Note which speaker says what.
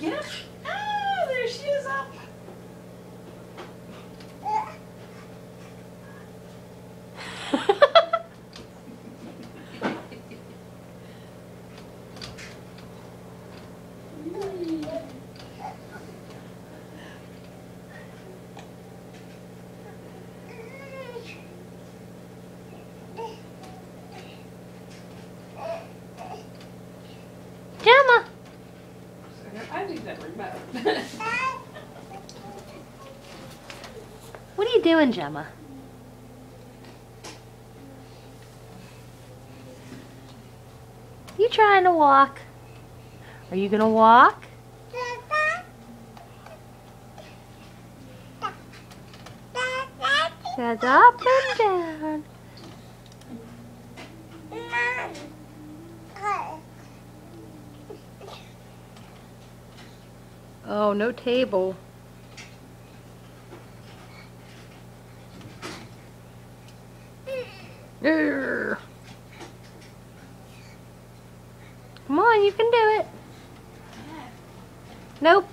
Speaker 1: Get
Speaker 2: What are you doing, Jemma? You trying to walk? Are you gonna walk? Says up and down. Oh, no table. Come on, you can do it. Nope.